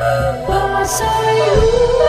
But my sorry